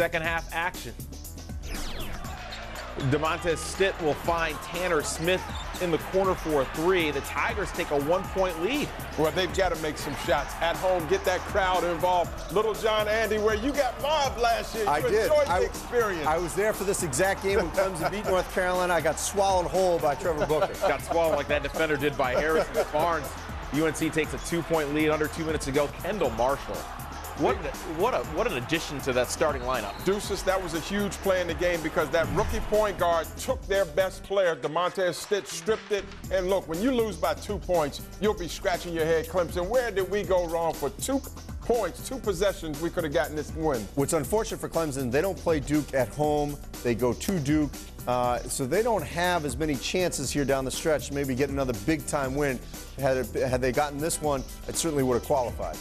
second half action. Demontez Stitt will find Tanner Smith in the corner for a three. The Tigers take a one-point lead. Well, they've got to make some shots at home, get that crowd involved. Littlejohn Andy, where you got mobbed last year. You I did. enjoyed I, the experience. I was there for this exact game when Clemson beat North Carolina. I got swallowed whole by Trevor Booker. Got swallowed like that defender did by Harrison Barnes. UNC takes a two-point lead under two minutes to go. Kendall Marshall. What, what, a, what an addition to that starting lineup. Deuces, that was a huge play in the game because that rookie point guard took their best player, Demontez Stitt, stripped it. And look, when you lose by two points, you'll be scratching your head, Clemson. Where did we go wrong for two points, two possessions? We could have gotten this win. What's unfortunate for Clemson, they don't play Duke at home. They go to Duke. Uh, so they don't have as many chances here down the stretch to maybe get another big time win. Had, it, had they gotten this one, it certainly would have qualified.